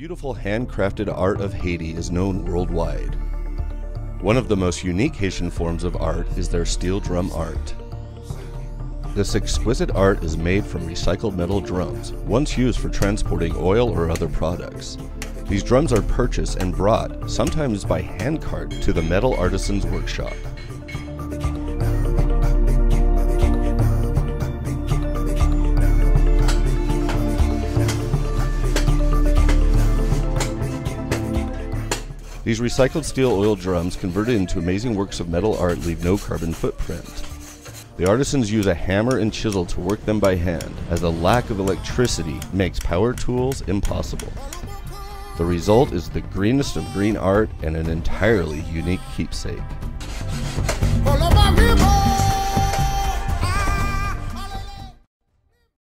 beautiful handcrafted art of Haiti is known worldwide. One of the most unique Haitian forms of art is their steel drum art. This exquisite art is made from recycled metal drums, once used for transporting oil or other products. These drums are purchased and brought, sometimes by handcart, to the metal artisan's workshop. These recycled steel oil drums converted into amazing works of metal art leave no carbon footprint. The artisans use a hammer and chisel to work them by hand, as the lack of electricity makes power tools impossible. The result is the greenest of green art and an entirely unique keepsake.